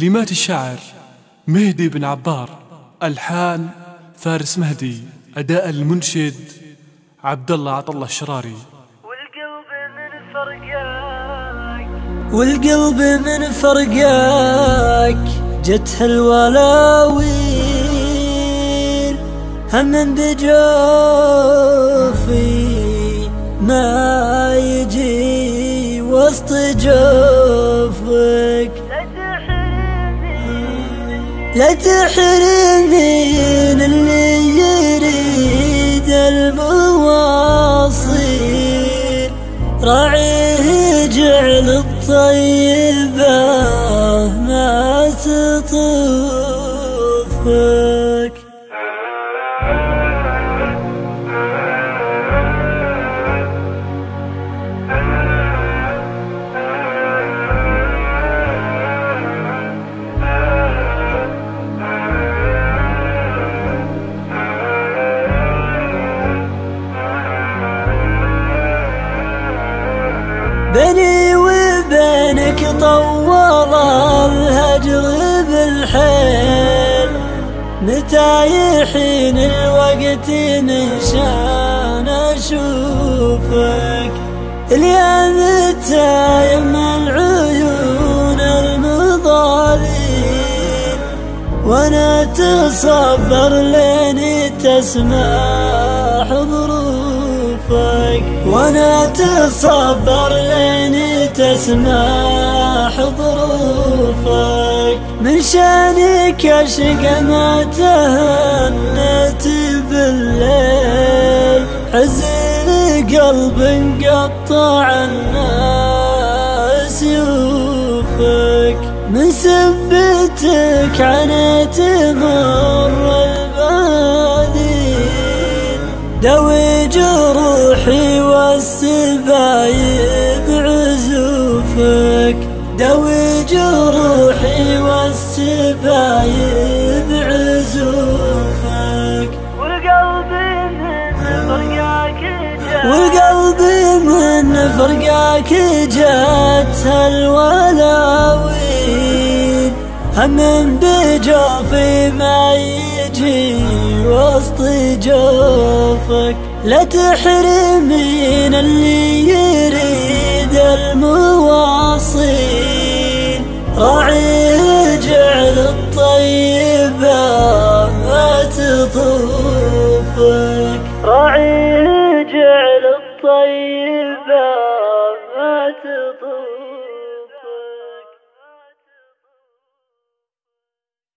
كلمات الشاعر مهدي بن عبار ألحان فارس مهدي أداء المنشد عبد الله عطله الشراري. والقلب من فرقاك. والقلب من فرقاك جت الولاويل هم بجوفي ما يجي وسط جوفك. لا تحرمين اللي يريد المواصيل. راعيه جعل الطيبة ما تطوفك بيني وبينك طول الهجر بالحيل. متى يحين الوقت نشان أشوفك؟ اليا متى يما العيون المظالم وأنا تصبر لين تسمع. وأنا تصبر لين تسمع ظروفك من شانك اشق ما تهنت بالليل. حزن قلب انقطع الناس يوفك. من سبتك عنيت مر البادين. دوي جروحي دوي جروحي والسبايب عزوفك. والقلب من فرقاك جاء. والقلب من فرقاك جات الولاوين. هم بجوفي ما يجي وسط جوفك. لا تحرمين اللي يريد المواصيل راعي جعل الطيبة تطوفك راعي جعل الطيبة